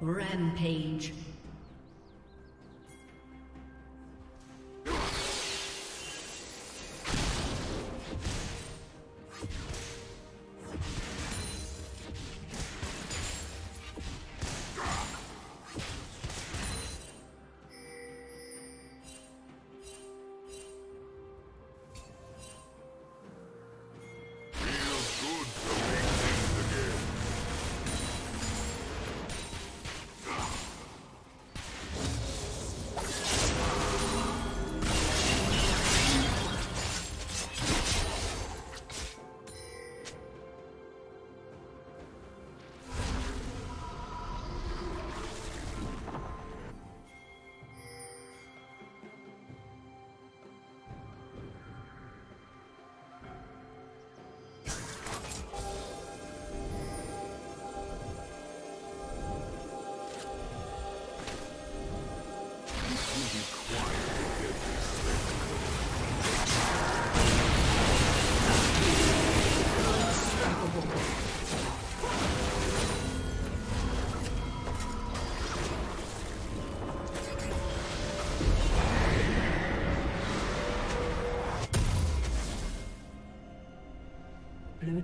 Rampage.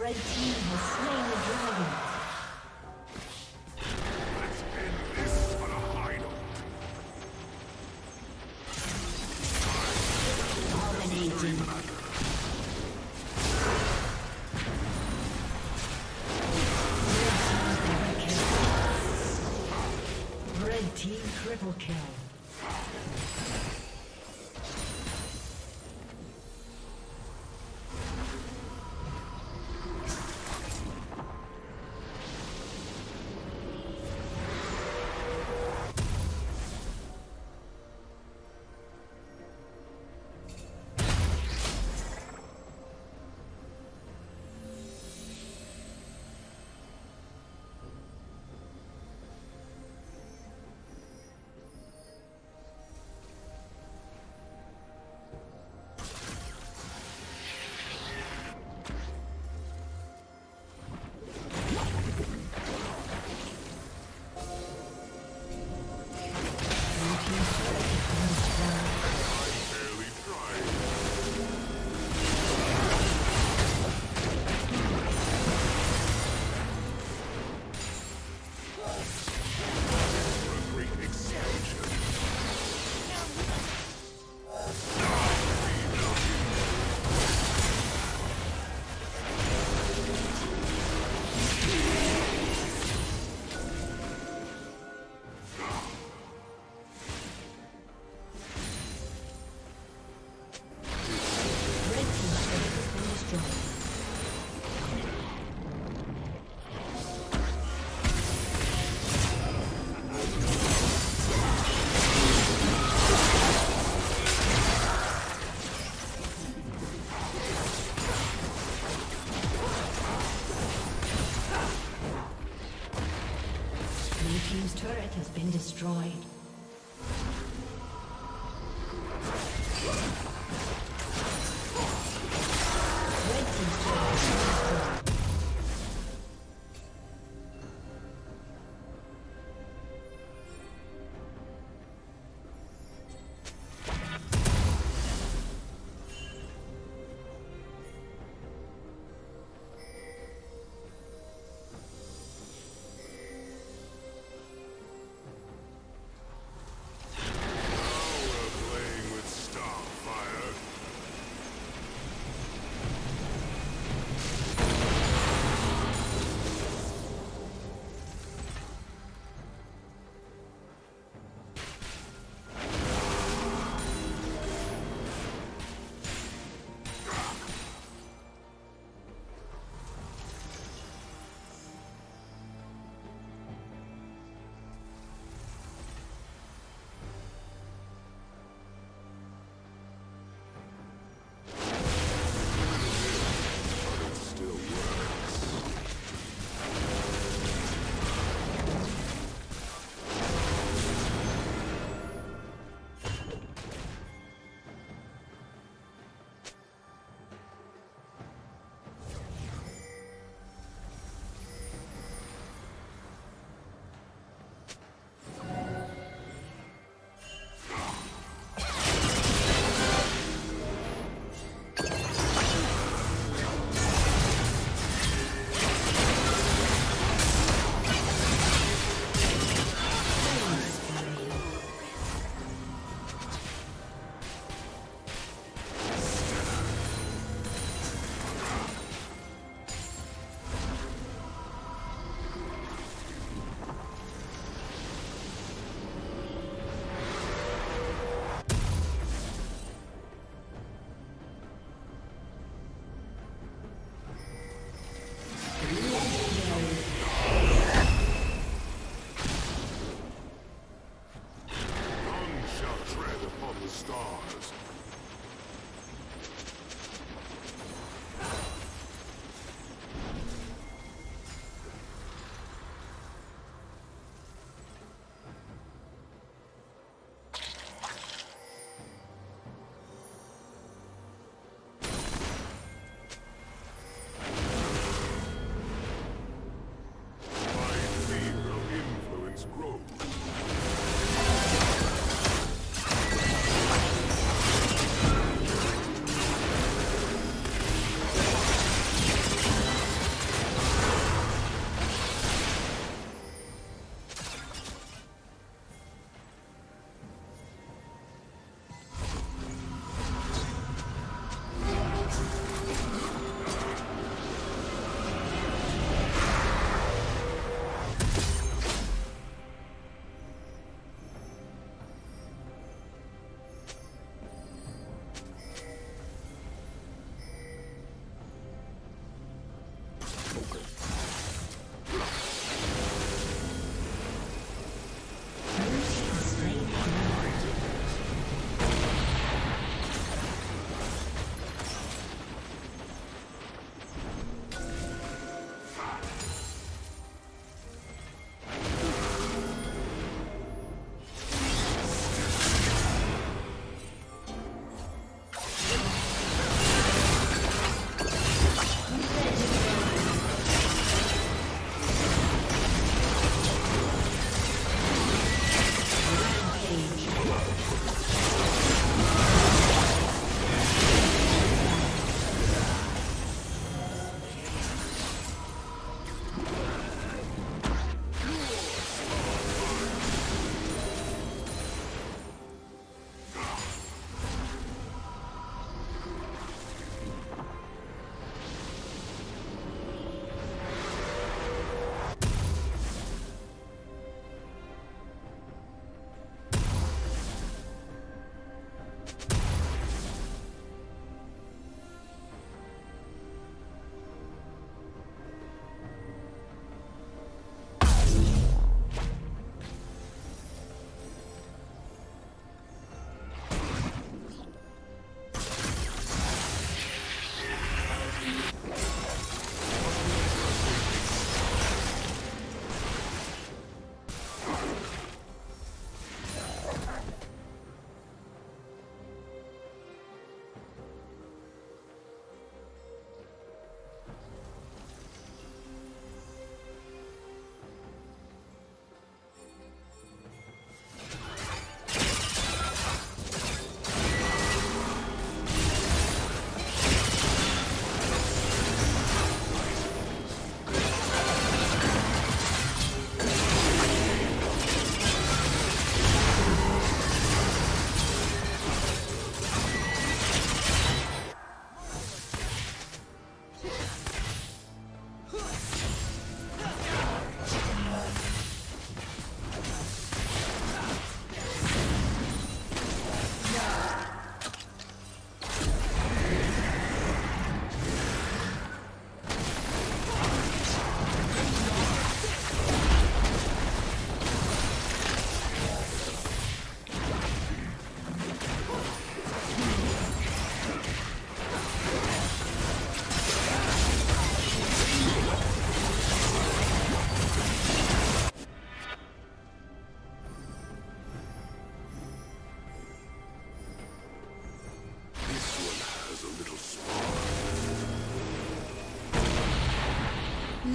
Red team.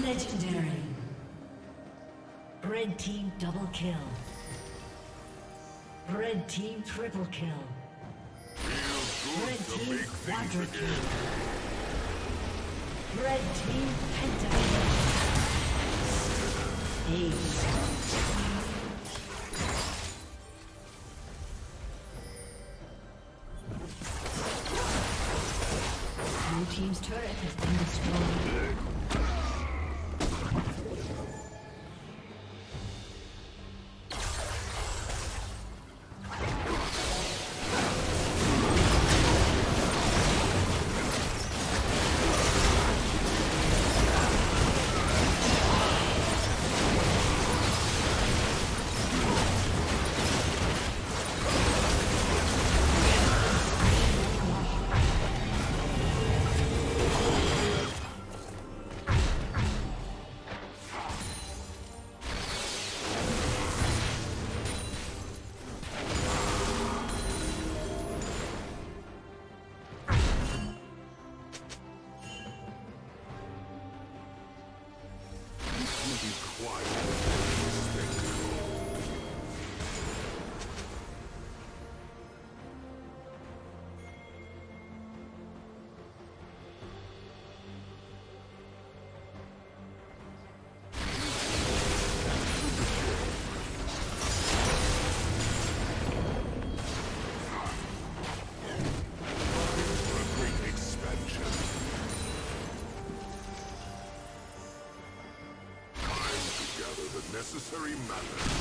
Legendary. Red team double kill. Red team triple kill. Red team quadra kill. Red team pentakill. Ace. Blue team's turret has been destroyed. Remember. matters.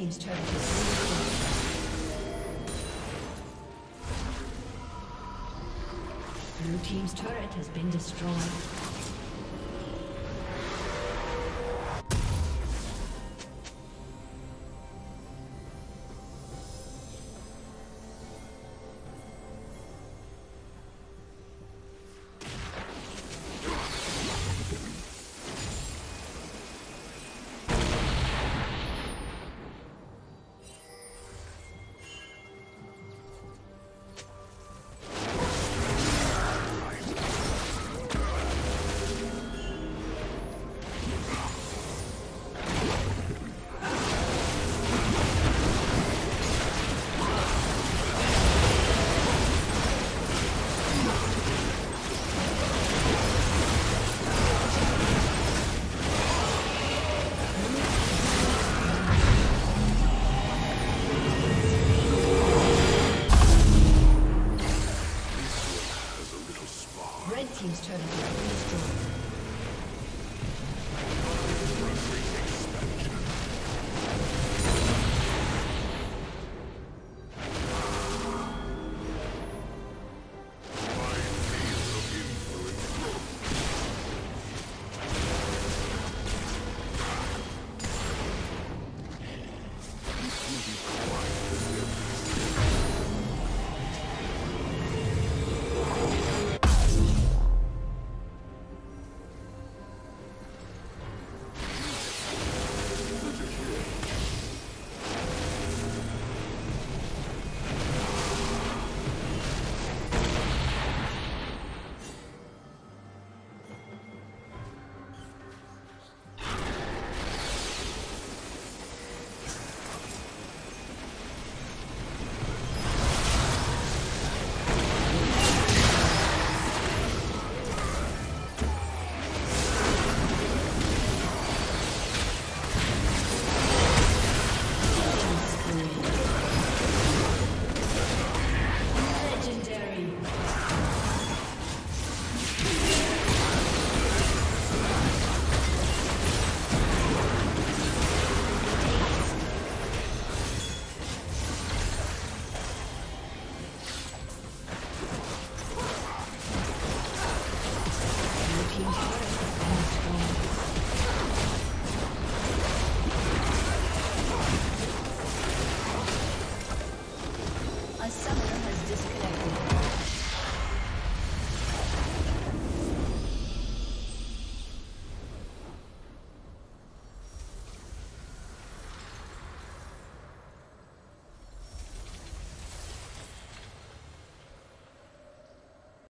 Team's turret has destroyed. Blue Team's turret has been destroyed.